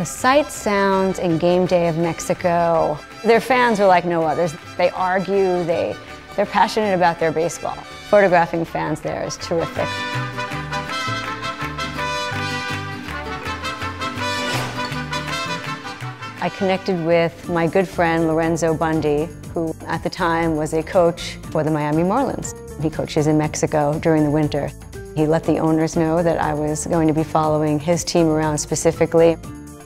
The sights, sounds, and game day of Mexico. Their fans are like no others. They argue, they, they're passionate about their baseball. Photographing fans there is terrific. I connected with my good friend Lorenzo Bundy, who at the time was a coach for the Miami Marlins. He coaches in Mexico during the winter. He let the owners know that I was going to be following his team around specifically.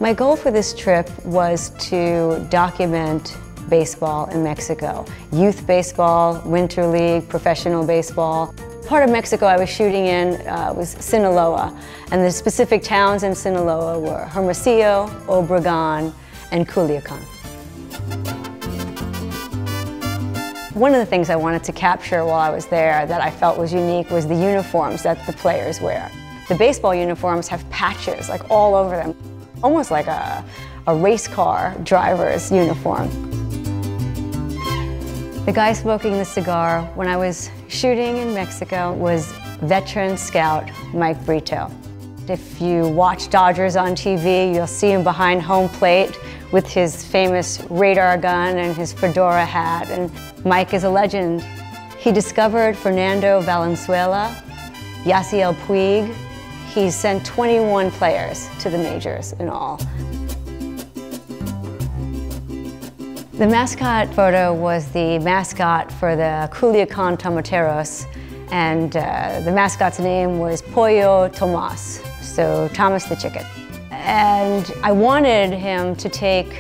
My goal for this trip was to document baseball in Mexico. Youth baseball, winter league, professional baseball. Part of Mexico I was shooting in uh, was Sinaloa, and the specific towns in Sinaloa were Hermosillo, Obregon, and Culiacan. One of the things I wanted to capture while I was there that I felt was unique was the uniforms that the players wear. The baseball uniforms have patches like all over them, almost like a, a race car driver's uniform. The guy smoking the cigar when I was shooting in Mexico was veteran scout Mike Brito. If you watch Dodgers on TV, you'll see him behind home plate with his famous radar gun and his fedora hat. And Mike is a legend. He discovered Fernando Valenzuela, Yasiel Puig. He's sent 21 players to the majors in all. The mascot photo was the mascot for the Culiacan Tomateros, and uh, the mascot's name was Pollo Tomas, so Thomas the chicken. And I wanted him to take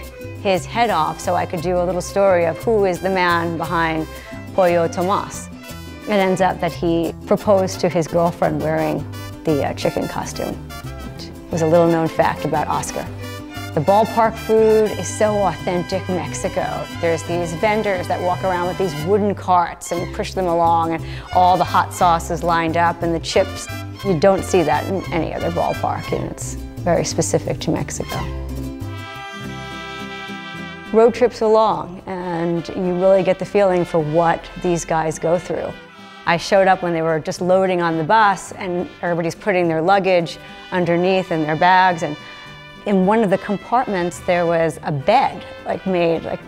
his head off so I could do a little story of who is the man behind Pollo Tomas. It ends up that he proposed to his girlfriend wearing the uh, chicken costume. It was a little known fact about Oscar. The ballpark food is so authentic Mexico. There's these vendors that walk around with these wooden carts and push them along and all the hot sauces lined up and the chips. You don't see that in any other ballpark and it's very specific to Mexico. Road trips are long, and you really get the feeling for what these guys go through. I showed up when they were just loading on the bus and everybody's putting their luggage underneath and their bags and in one of the compartments there was a bed like made like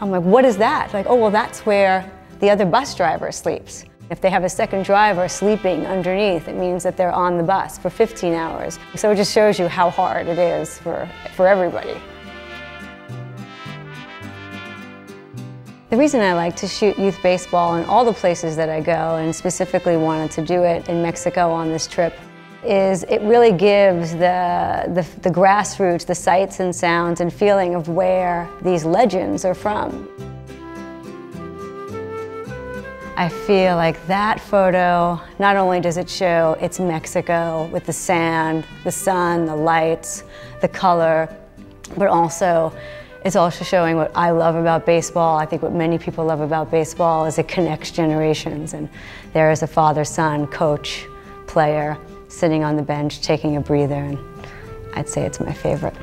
I'm like what is that like oh well that's where the other bus driver sleeps if they have a second driver sleeping underneath, it means that they're on the bus for 15 hours. So it just shows you how hard it is for, for everybody. The reason I like to shoot youth baseball in all the places that I go, and specifically wanted to do it in Mexico on this trip, is it really gives the, the, the grassroots, the sights and sounds and feeling of where these legends are from. I feel like that photo, not only does it show it's Mexico with the sand, the sun, the lights, the color, but also it's also showing what I love about baseball. I think what many people love about baseball is it connects generations. And there is a father, son, coach, player sitting on the bench taking a breather. And I'd say it's my favorite.